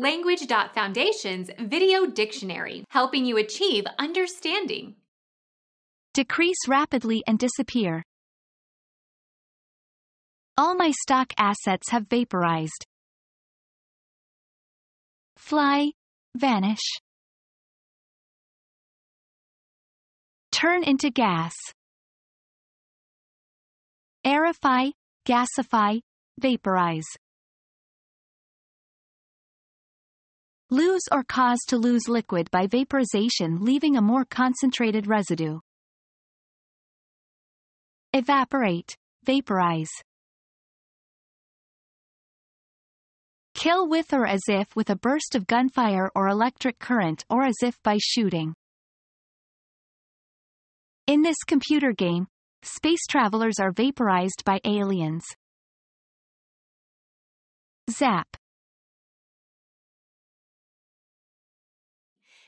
Language.Foundation's Video Dictionary, helping you achieve understanding. Decrease rapidly and disappear. All my stock assets have vaporized. Fly, vanish. Turn into gas. Aerify, gasify, vaporize. Lose or cause to lose liquid by vaporization leaving a more concentrated residue. Evaporate, vaporize. Kill with or as if with a burst of gunfire or electric current or as if by shooting. In this computer game, space travelers are vaporized by aliens. Zap.